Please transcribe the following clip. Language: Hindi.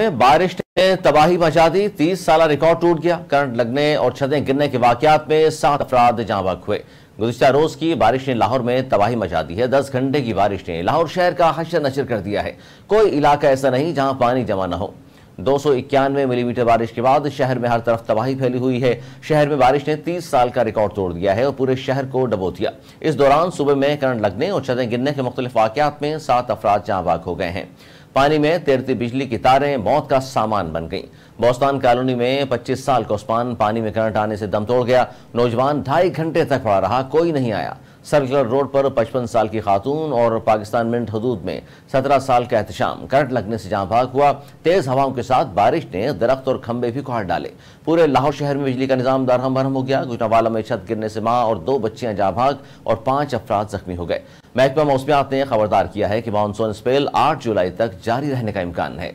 में बारिश ने तबाही मचा दी। तीस साल रिकॉर्ड टूट गया। करंट लगने और छतें गिरने के वाकत में सात अफराद जहाँ बक हुए। गुजशत रोज की बारिश ने लाहौर में तबाही मचा दी है। दस घंटे की बारिश ने लाहौर शहर का हशर नशर कर दिया है। कोई इलाका ऐसा नहीं जहाँ पानी जमा न हो। दो सौ इक्यानवे मिलीमीटर बारिश के बाद शहर में हर तरफ़ तबाही फैली हुई है। शहर में बारिश ने तीस साल का रिकॉर्ड तोड़ दिया है और पूरे शहर को डबो दिया इस दौरान सुबह में करंट लगने और छतें गिरने के मुख्तलिफ़ वाकत में सात अफराद जहाँ बाग हो गए हैं। पानी में तैरती बिजली की तारें मौत का सामान बन गई। बोस्तान कॉलोनी में 25 साल का उस्मान पानी में करंट आने से दम तोड़ गया। नौजवान ढाई घंटे तक पड़ा रहा, कोई नहीं आया। सर्कुलर रोड पर पचपन साल की खातून और पाकिस्तान मिंट हदूद में सत्रह साल का एहतशाम करंट लगने से जहाँ भाग हुआ, तेज हवाओं के साथ बारिश ने दरख्त और खंबे भी कुहाड़ डाले। पूरे लाहौर शहर में बिजली का निज़ाम दरहम बरहम हो गया। गुजरावाला में छत गिरने से माँ और दो बच्चियाँ जहाँ भाग और पाँच अफराद जख्मी हो गए। महकमा मौसमियात ने खबरदार किया है कि मानसून स्पेल आठ जुलाई तक जारी रहने का इम्कान है।